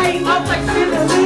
dying up like cinnamon.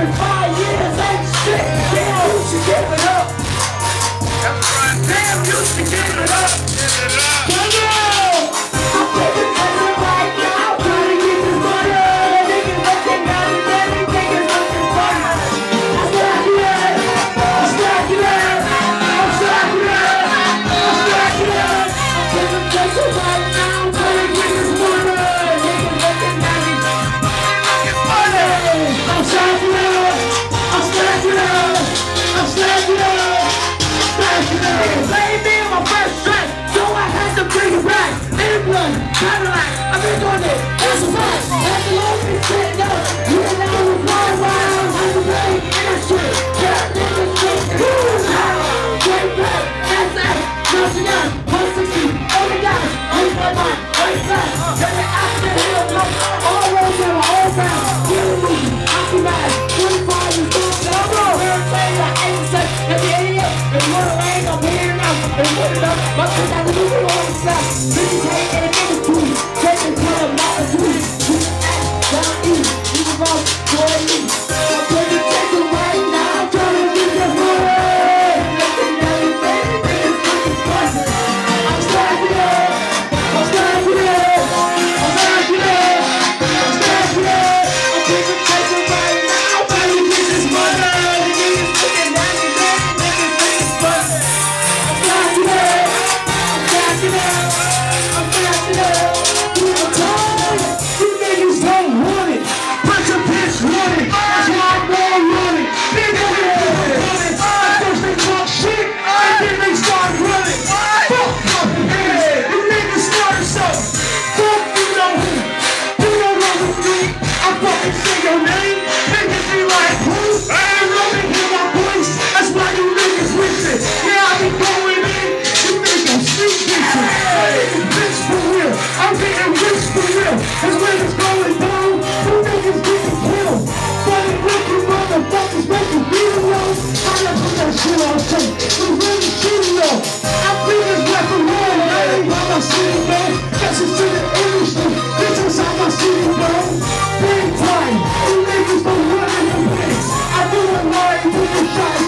It's fine. Take a shot.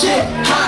shit hot.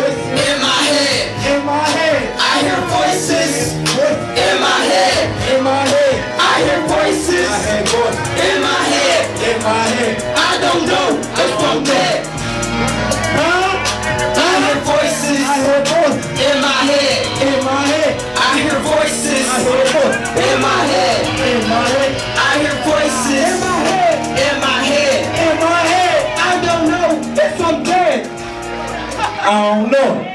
in my head. I don't know. It's from there. Huh? I hear voices. I hear voices in my head. In my head. I hear voices. I hear voices in my head. In my head. I hear voices in my head. In my head. In my head. I don't know. It's from there. I don't know.